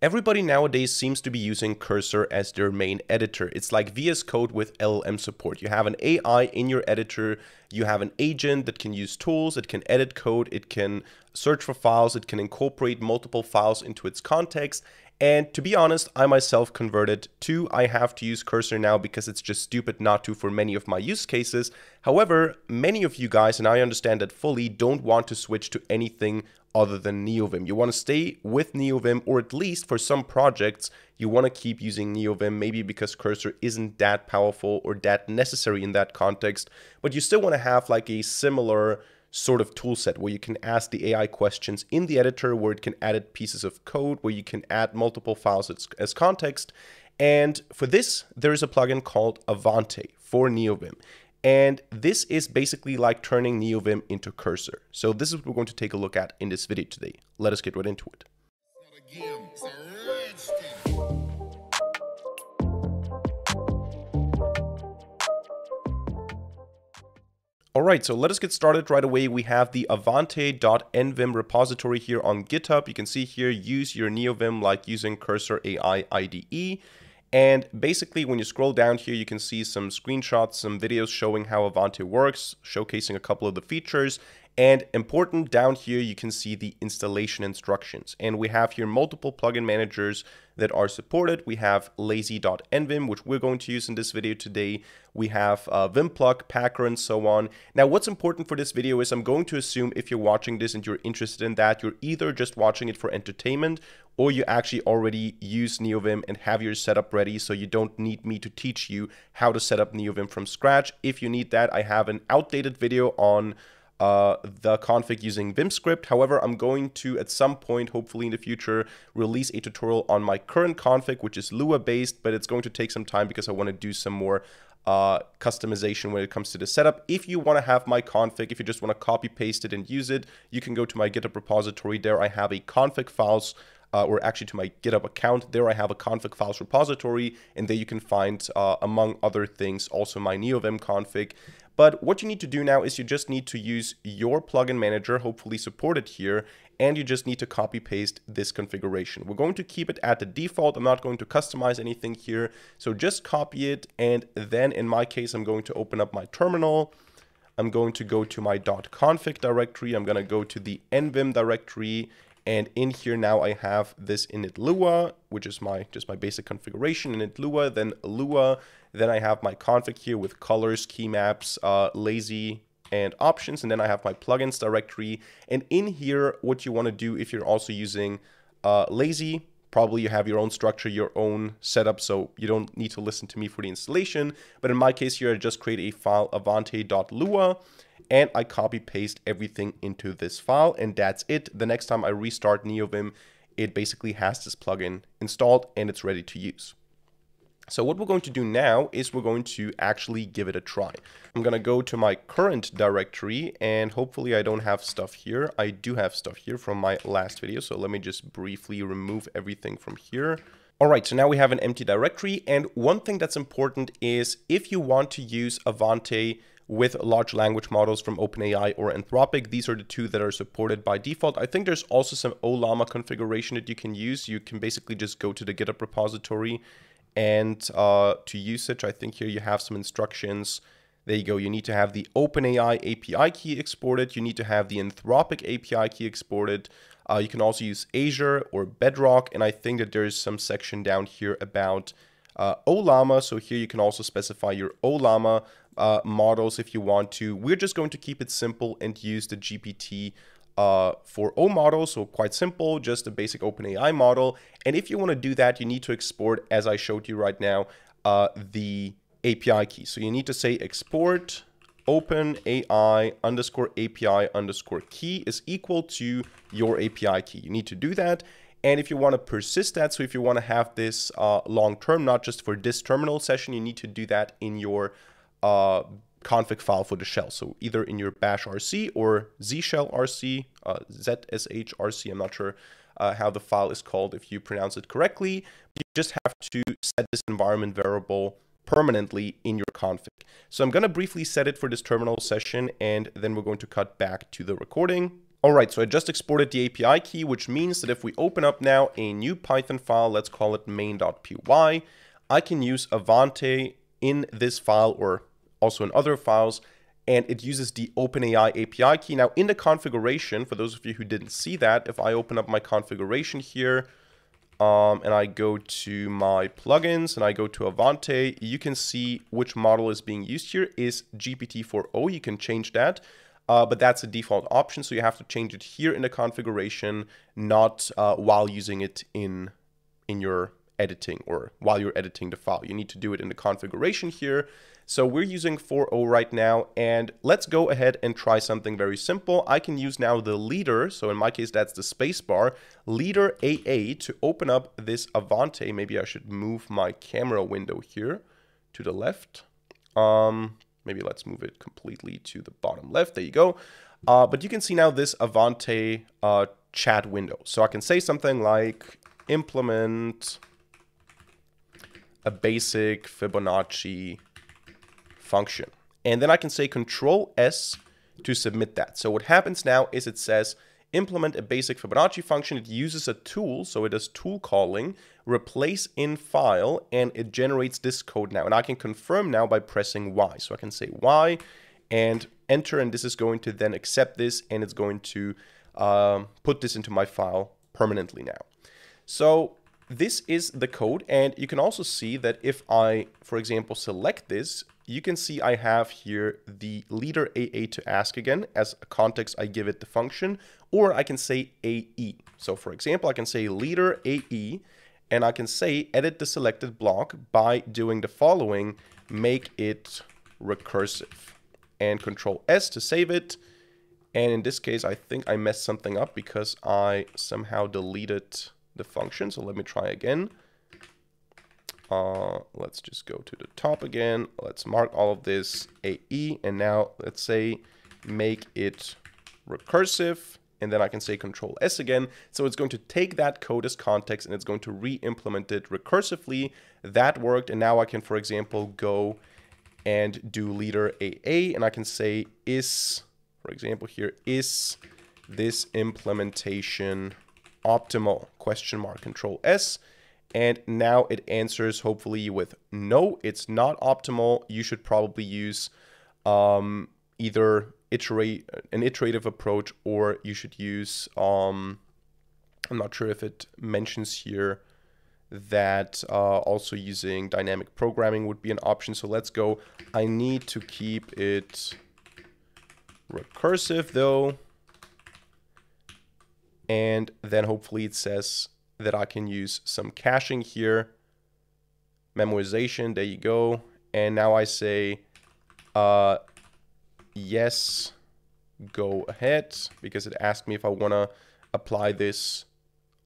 Everybody nowadays seems to be using Cursor as their main editor. It's like VS Code with LLM support. You have an AI in your editor, you have an agent that can use tools, it can edit code, it can search for files, it can incorporate multiple files into its context, and to be honest, I myself converted to I have to use cursor now because it's just stupid not to for many of my use cases. However, many of you guys, and I understand that fully, don't want to switch to anything other than NeoVim. You want to stay with NeoVim, or at least for some projects, you want to keep using NeoVim, maybe because cursor isn't that powerful or that necessary in that context, but you still want to have like a similar sort of tool set where you can ask the AI questions in the editor, where it can edit pieces of code, where you can add multiple files as, as context. And for this, there is a plugin called Avante for NeoVim. And this is basically like turning NeoVim into Cursor. So this is what we're going to take a look at in this video today. Let us get right into it. Alright, so let us get started right away. We have the avante.nvim repository here on GitHub. You can see here, use your NeoVim like using Cursor AI IDE. And basically, when you scroll down here, you can see some screenshots, some videos showing how Avante works, showcasing a couple of the features. And important down here, you can see the installation instructions. And we have here multiple plugin managers that are supported. We have lazy.nvim, which we're going to use in this video today. We have uh, vim-plug, Packer, and so on. Now, what's important for this video is I'm going to assume if you're watching this and you're interested in that, you're either just watching it for entertainment or you actually already use NeoVim and have your setup ready so you don't need me to teach you how to set up NeoVim from scratch. If you need that, I have an outdated video on uh, the config using VimScript. However, I'm going to, at some point, hopefully in the future, release a tutorial on my current config, which is Lua based, but it's going to take some time because I want to do some more uh, customization when it comes to the setup. If you want to have my config, if you just want to copy paste it and use it, you can go to my GitHub repository. There I have a config files uh, or actually to my GitHub account. There I have a config files repository, and there you can find, uh, among other things, also my NeoVim config. But what you need to do now is you just need to use your plugin manager, hopefully supported here, and you just need to copy paste this configuration. We're going to keep it at the default. I'm not going to customize anything here. So just copy it. And then in my case, I'm going to open up my terminal. I'm going to go to my .config directory. I'm going to go to the nvim directory and in here now I have this init Lua, which is my just my basic configuration init Lua, then Lua. Then I have my config here with colors, key maps, uh, lazy, and options. And then I have my plugins directory. And in here, what you want to do if you're also using uh, lazy, probably you have your own structure, your own setup, so you don't need to listen to me for the installation. But in my case here, I just create a file avante.lua and I copy paste everything into this file and that's it. The next time I restart NeoVim, it basically has this plugin installed and it's ready to use. So what we're going to do now is we're going to actually give it a try. I'm going to go to my current directory and hopefully I don't have stuff here. I do have stuff here from my last video. So let me just briefly remove everything from here. All right, so now we have an empty directory. And one thing that's important is if you want to use Avante with large language models from OpenAI or Anthropic. These are the two that are supported by default. I think there's also some Ollama configuration that you can use. You can basically just go to the GitHub repository and uh, to usage, I think here you have some instructions. There you go. You need to have the OpenAI API key exported. You need to have the Anthropic API key exported. Uh, you can also use Azure or Bedrock. And I think that there's some section down here about uh, Ollama. So here you can also specify your Ollama uh, models if you want to. We're just going to keep it simple and use the GPT uh, 4o model, so quite simple, just a basic OpenAI model. And if you want to do that, you need to export, as I showed you right now, uh, the API key. So you need to say export OpenAI underscore API underscore key is equal to your API key. You need to do that. And if you want to persist that, so if you want to have this uh, long term, not just for this terminal session, you need to do that in your uh, config file for the shell. So either in your bash RC or zshell RC, uh, zsh RC, I'm not sure uh, how the file is called if you pronounce it correctly. You just have to set this environment variable permanently in your config. So I'm going to briefly set it for this terminal session and then we're going to cut back to the recording. All right, so I just exported the API key, which means that if we open up now a new Python file, let's call it main.py, I can use Avante in this file or also in other files, and it uses the OpenAI API key. Now in the configuration, for those of you who didn't see that, if I open up my configuration here, um, and I go to my plugins and I go to Avante, you can see which model is being used here is GPT-4o. You can change that, uh, but that's a default option. So you have to change it here in the configuration, not uh, while using it in, in your editing or while you're editing the file. You need to do it in the configuration here. So we're using 4o right now, and let's go ahead and try something very simple. I can use now the leader, so in my case that's the spacebar, leader AA to open up this Avante. Maybe I should move my camera window here to the left. Um, maybe let's move it completely to the bottom left. There you go. Uh, but you can see now this Avante uh, chat window. So I can say something like implement a basic Fibonacci function. And then I can say control S to submit that. So what happens now is it says implement a basic Fibonacci function. It uses a tool, so it does tool calling, replace in file, and it generates this code now. And I can confirm now by pressing Y. So I can say Y and enter, and this is going to then accept this, and it's going to um, put this into my file permanently now. So this is the code, and you can also see that if I, for example, select this, you can see I have here the leader AA to ask again. As a context, I give it the function, or I can say AE. So for example, I can say leader AE, and I can say edit the selected block by doing the following, make it recursive. And control S to save it. And in this case, I think I messed something up because I somehow deleted the function. So let me try again. Uh, let's just go to the top again. Let's mark all of this AE. And now let's say make it recursive. And then I can say control S again. So it's going to take that code as context and it's going to re-implement it recursively. That worked. And now I can, for example, go and do leader AA. And I can say is, for example, here is this implementation optimal question mark control S and now it answers hopefully with no, it's not optimal. You should probably use um, either iterate an iterative approach or you should use, um, I'm not sure if it mentions here that uh, also using dynamic programming would be an option. So let's go. I need to keep it recursive though. And then hopefully it says that I can use some caching here. Memoization, there you go. And now I say, uh, yes, go ahead, because it asked me if I want to apply this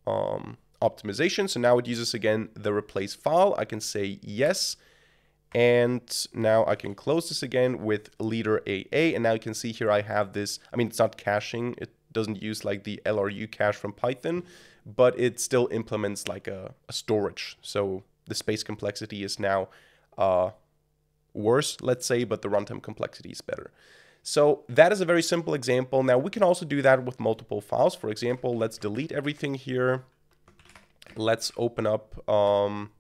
um, optimization. So now it uses, again, the replace file. I can say yes. And now I can close this again with leader AA. And now you can see here I have this, I mean, it's not caching. It doesn't use like the LRU cache from Python but it still implements like a, a storage. So the space complexity is now uh, worse, let's say, but the runtime complexity is better. So that is a very simple example. Now we can also do that with multiple files. For example, let's delete everything here. Let's open up, um,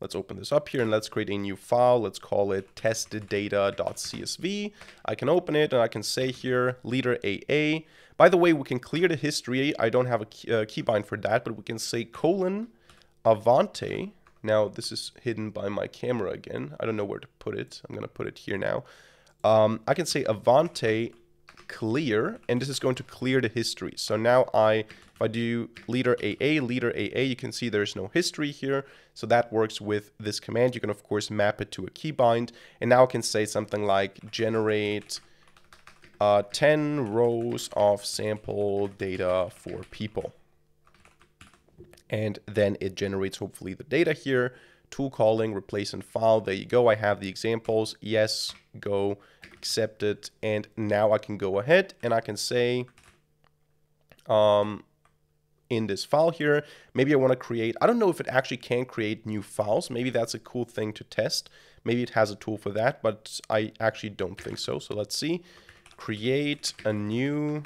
let's open this up here and let's create a new file. Let's call it testedData.csv. I can open it and I can say here leader AA. By the way, we can clear the history. I don't have a uh, keybind for that, but we can say colon Avante. Now, this is hidden by my camera again. I don't know where to put it. I'm going to put it here now. Um, I can say Avante clear, and this is going to clear the history. So now I, if I do leader AA, leader AA, you can see there's no history here. So that works with this command. You can, of course, map it to a keybind. And now I can say something like generate uh, 10 rows of sample data for people. And then it generates hopefully the data here. Tool calling, replace and file. There you go. I have the examples. Yes, go, accept it. And now I can go ahead and I can say um, in this file here, maybe I want to create, I don't know if it actually can create new files. Maybe that's a cool thing to test. Maybe it has a tool for that, but I actually don't think so. So let's see create a new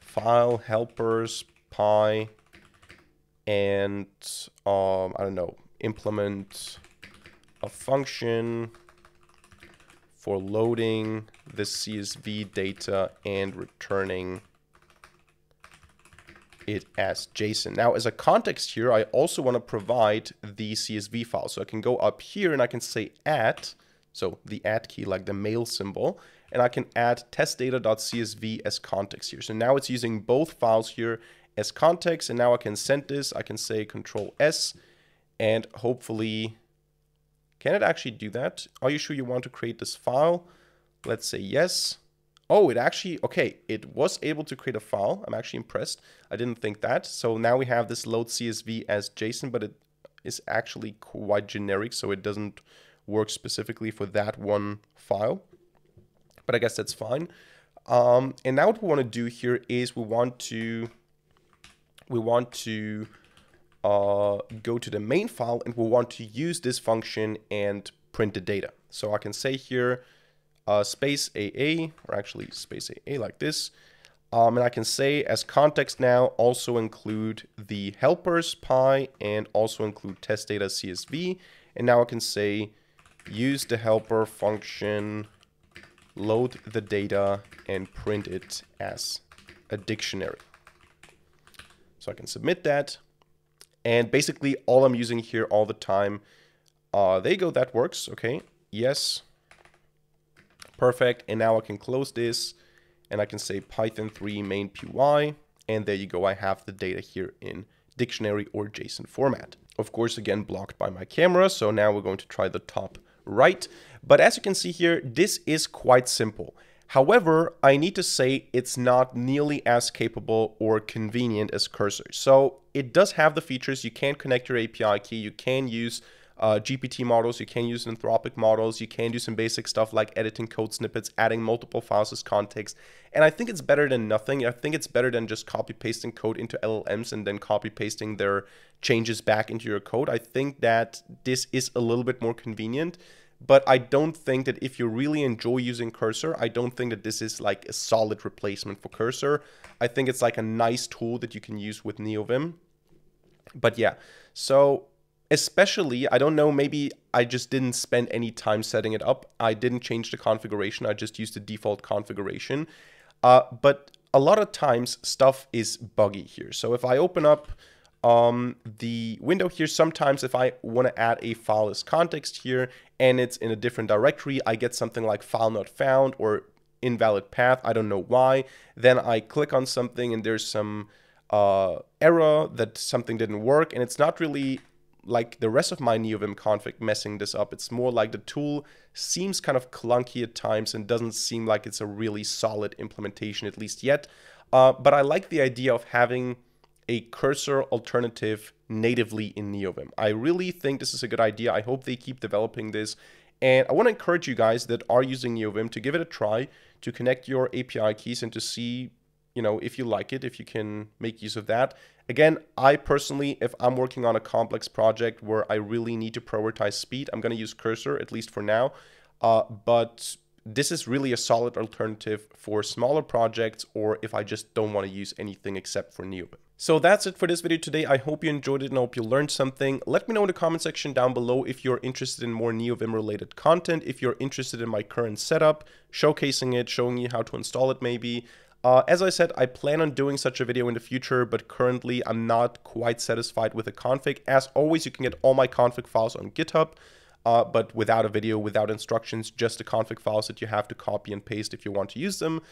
file helpers py and um, I don't know, implement a function for loading the CSV data and returning it as JSON. Now, as a context here, I also want to provide the CSV file. So I can go up here and I can say at, so the at key, like the mail symbol, and I can add testdata.csv as context here. So now it's using both files here as context, and now I can send this. I can say Control S, and hopefully, can it actually do that? Are you sure you want to create this file? Let's say yes. Oh, it actually, okay, it was able to create a file. I'm actually impressed. I didn't think that. So now we have this load CSV as JSON, but it is actually quite generic, so it doesn't work specifically for that one file. But I guess that's fine. Um, and now what we want to do here is we want to we want to uh, go to the main file and we want to use this function and print the data. So I can say here uh, space AA, or actually space AA like this. Um, and I can say as context now also include the helpers py and also include test data CSV. And now I can say use the helper function, load the data and print it as a dictionary. So I can submit that. And basically all I'm using here all the time, uh, there you go, that works. Okay, yes, Perfect. And now I can close this and I can say Python 3 main py. And there you go. I have the data here in dictionary or JSON format. Of course, again, blocked by my camera. So now we're going to try the top right. But as you can see here, this is quite simple. However, I need to say it's not nearly as capable or convenient as Cursor. So it does have the features. You can connect your API key. You can use uh, GPT models, you can use Anthropic models, you can do some basic stuff like editing code snippets, adding multiple files as context. And I think it's better than nothing. I think it's better than just copy pasting code into LLMs and then copy pasting their changes back into your code. I think that this is a little bit more convenient. But I don't think that if you really enjoy using Cursor, I don't think that this is like a solid replacement for Cursor. I think it's like a nice tool that you can use with NeoVim. But yeah, so especially, I don't know, maybe I just didn't spend any time setting it up. I didn't change the configuration. I just used the default configuration. Uh, but a lot of times stuff is buggy here. So if I open up um, the window here, sometimes if I want to add a file as context here and it's in a different directory, I get something like file not found or invalid path. I don't know why. Then I click on something and there's some uh, error that something didn't work and it's not really like the rest of my NeoVim config messing this up. It's more like the tool seems kind of clunky at times and doesn't seem like it's a really solid implementation, at least yet. Uh, but I like the idea of having a cursor alternative natively in NeoVim. I really think this is a good idea. I hope they keep developing this. And I want to encourage you guys that are using NeoVim to give it a try, to connect your API keys and to see you know, if you like it, if you can make use of that. Again, I personally, if I'm working on a complex project where I really need to prioritize speed, I'm going to use Cursor, at least for now. Uh, but this is really a solid alternative for smaller projects or if I just don't want to use anything except for NeoVim. So that's it for this video today. I hope you enjoyed it and I hope you learned something. Let me know in the comment section down below if you're interested in more NeoVim related content, if you're interested in my current setup, showcasing it, showing you how to install it maybe. Uh, as I said, I plan on doing such a video in the future, but currently I'm not quite satisfied with the config. As always, you can get all my config files on GitHub, uh, but without a video, without instructions, just the config files that you have to copy and paste if you want to use them.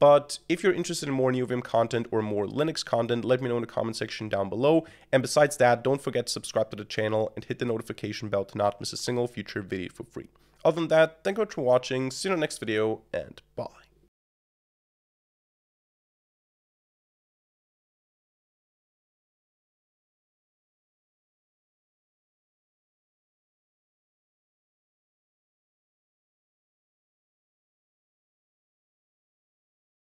But if you're interested in more NeoVim content or more Linux content, let me know in the comment section down below. And besides that, don't forget to subscribe to the channel and hit the notification bell to not miss a single future video for free. Other than that, thank you much for watching, see you in the next video, and bye.